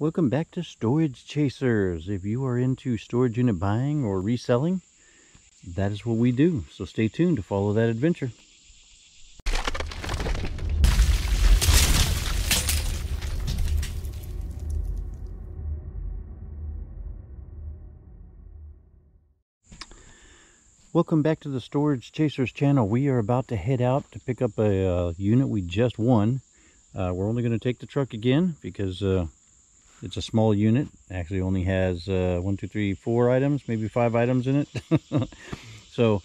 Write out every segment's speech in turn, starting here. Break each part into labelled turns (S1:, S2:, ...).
S1: Welcome back to Storage Chasers. If you are into storage unit buying or reselling, that is what we do. So stay tuned to follow that adventure. Welcome back to the Storage Chasers channel. We are about to head out to pick up a uh, unit we just won. Uh, we're only going to take the truck again because uh, it's a small unit. Actually only has uh, one, two, three, four items, maybe five items in it. so,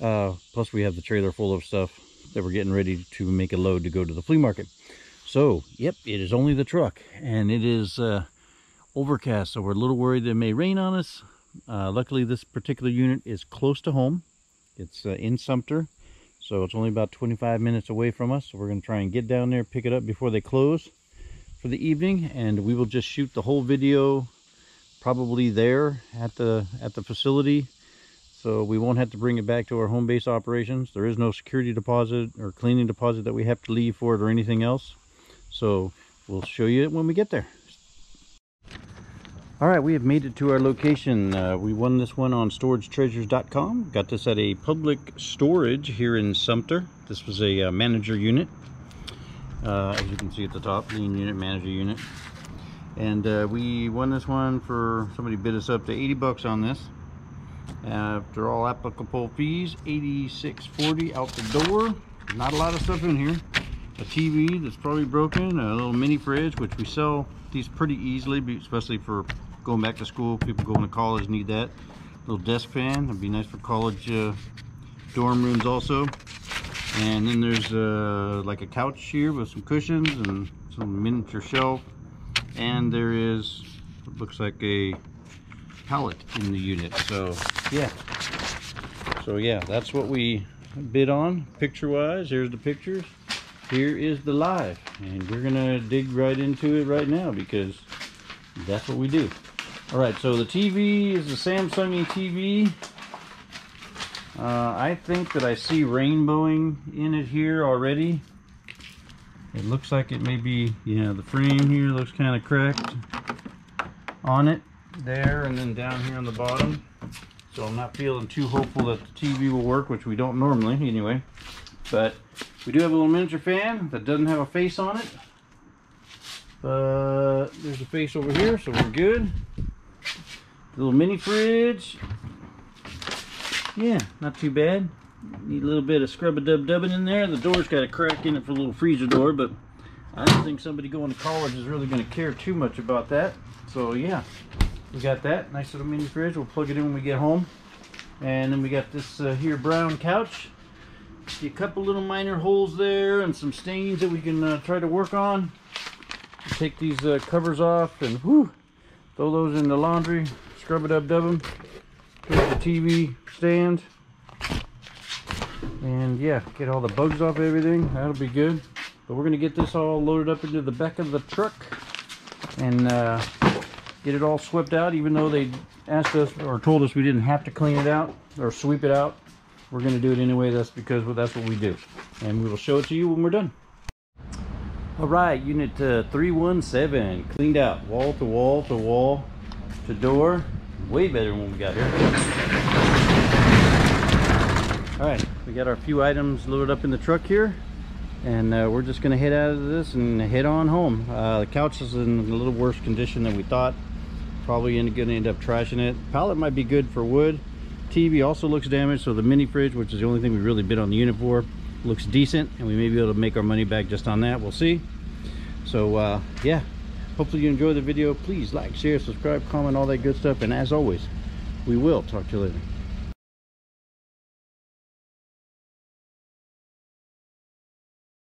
S1: uh, plus we have the trailer full of stuff that we're getting ready to make a load to go to the flea market. So, yep, it is only the truck and it is uh, overcast. So we're a little worried that it may rain on us. Uh, luckily, this particular unit is close to home. It's uh, in Sumter, so it's only about 25 minutes away from us. So we're going to try and get down there, pick it up before they close for the evening, and we will just shoot the whole video probably there at the at the facility. So we won't have to bring it back to our home base operations. There is no security deposit or cleaning deposit that we have to leave for it or anything else. So we'll show you it when we get there. All right, we have made it to our location. Uh, we won this one on storagetreasures.com. Got this at a public storage here in Sumter. This was a uh, manager unit. Uh, as you can see at the top, lien unit, manager unit. And uh, we won this one for, somebody bid us up to 80 bucks on this. After all applicable fees, 86.40 out the door. Not a lot of stuff in here. A TV that's probably broken, a little mini fridge, which we sell these pretty easily, especially for going back to school, people going to college need that. Little desk fan, it'd be nice for college uh, dorm rooms also. And then there's uh, like a couch here with some cushions and some miniature shelf. And there is, looks like a pallet in the unit. So yeah, so yeah, that's what we bid on picture wise. Here's the pictures. Here is the live. And we're gonna dig right into it right now because that's what we do. All right, so the TV is the Samsung TV. Uh, I think that I see rainbowing in it here already. It looks like it may be, yeah, the frame here looks kind of cracked on it there and then down here on the bottom. So I'm not feeling too hopeful that the TV will work, which we don't normally anyway. But we do have a little miniature fan that doesn't have a face on it. But there's a face over here, so we're good little mini fridge. Yeah, not too bad. Need a little bit of scrub-a-dub-dubbing in there. The door's got a crack in it for a little freezer door, but I don't think somebody going to college is really going to care too much about that. So yeah, we got that. Nice little mini fridge. We'll plug it in when we get home. And then we got this uh, here brown couch. See a couple little minor holes there and some stains that we can uh, try to work on. Take these uh, covers off and whew, throw those in the laundry scrub it up dub them here's the TV stand. And yeah get all the bugs off everything. That'll be good. But we're gonna get this all loaded up into the back of the truck and uh, get it all swept out. Even though they asked us or told us we didn't have to clean it out or sweep it out we're going to do it anyway. That's because well, that's what we do. And we will show it to you when we're done. All right unit uh, 317 cleaned out. Wall to wall to wall to door. Way better than what we got here. All right, we got our few items loaded up in the truck here. And uh, we're just gonna head out of this and head on home. Uh, the couch is in a little worse condition than we thought. Probably gonna end up trashing it. Pallet might be good for wood. TV also looks damaged, so the mini fridge, which is the only thing we really bid on the unit for, looks decent, and we may be able to make our money back just on that. We'll see. So uh, yeah, hopefully you enjoyed the video. Please like share subscribe comment all that good stuff. And as always we will talk to you later